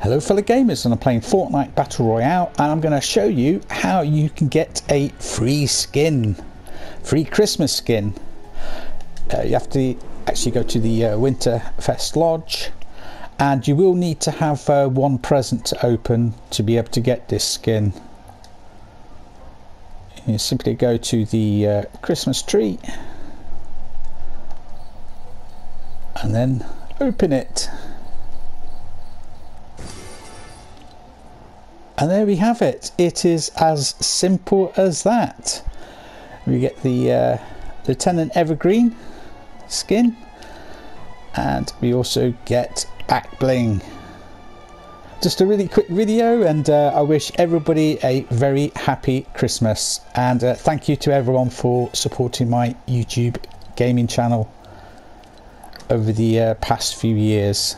Hello fellow gamers and I'm playing Fortnite Battle Royale and I'm going to show you how you can get a free skin, free Christmas skin. Uh, you have to actually go to the uh, Winterfest Lodge and you will need to have uh, one present to open to be able to get this skin. You simply go to the uh, Christmas tree and then open it. And there we have it. It is as simple as that. We get the uh, Lieutenant Evergreen skin and we also get back bling. Just a really quick video and uh, I wish everybody a very happy Christmas and uh, thank you to everyone for supporting my YouTube gaming channel over the uh, past few years.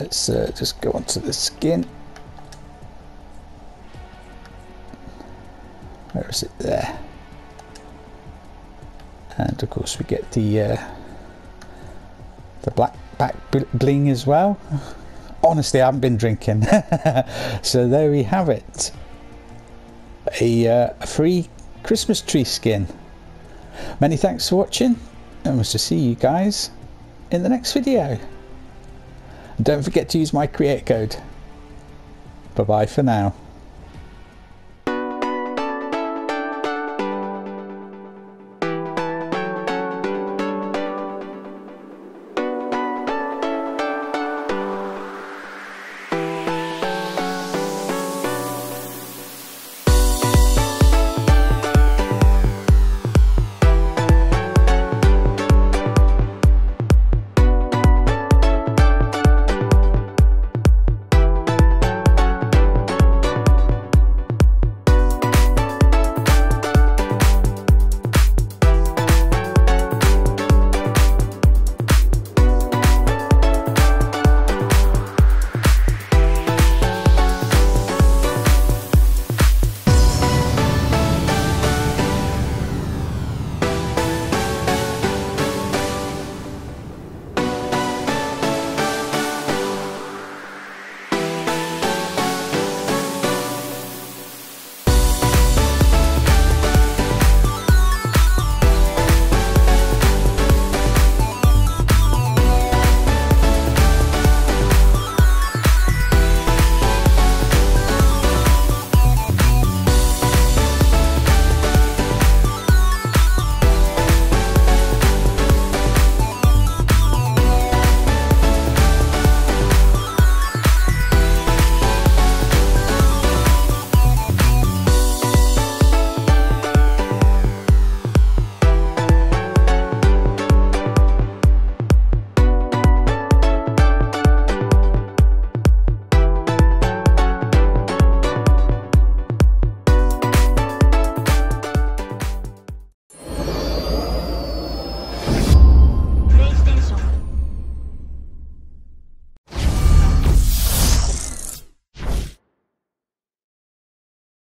Let's uh, just go on to the skin. It? There. And of course we get the uh, the black back bling as well. Honestly, I haven't been drinking. so there we have it. A, uh, free Christmas tree skin. Many thanks for watching and we'll see you guys in the next video. And don't forget to use my create code. Bye bye for now.